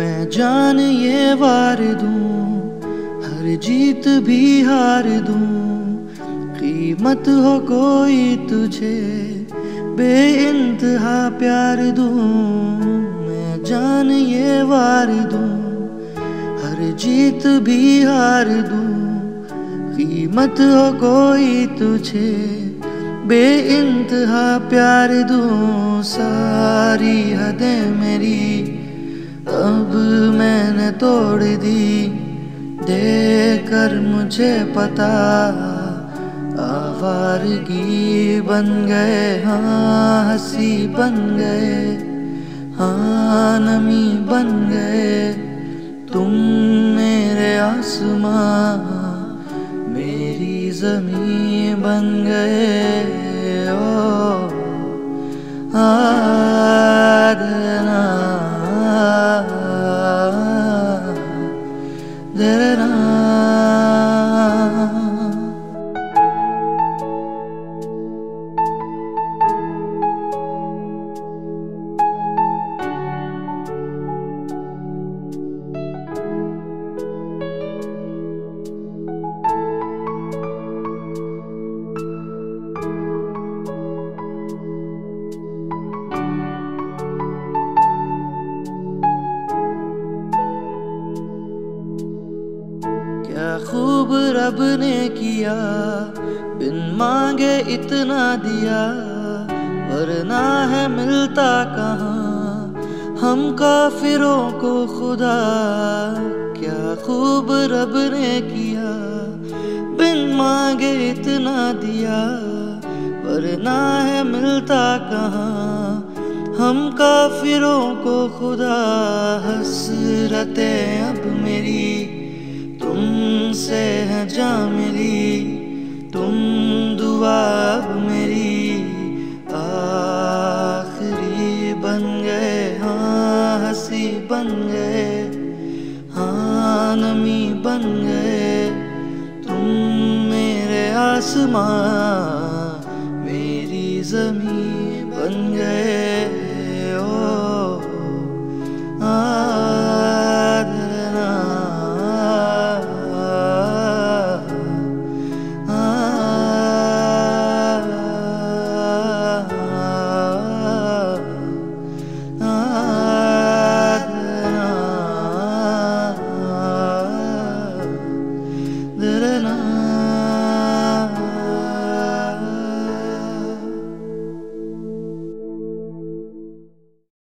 जान ये वार दूँ, हर जीत भी हार दूँ। कीमत हो कोई तुझे बे इंतहा प्यार दूँ। मैं जान ये वार दूँ, हर जीत भी हार दूँ। कीमत हो कोई तुझे बे इंतहा प्यार दूँ। सारी हदें मेरी अब मैंने तोड़ दी? देकर मुझे पता। आवारगी बन गए हाँ हँसी बन गए हाँ नमी बन गए। तुम मेरे आसमां, मेरी जमी बन गए। ओ, आदना रब ने किया, बिन मांगे इतना दिया। वरना है मिलता कहाँ, हम काफिरों को खुदा। क्या खूब रब ने किया, बिन मांगे इतना दिया। वरना है मिलता कहाँ, हम काफिरों को खुदा। हसरतें अब मेरी तुमसे है जा मेरी तुम दुआ मेरी, आखिरी बन गए हाँ हँसी बन गए हाँ नमी बन गए। तुम मेरे आसमां, मेरी जमी बन गए।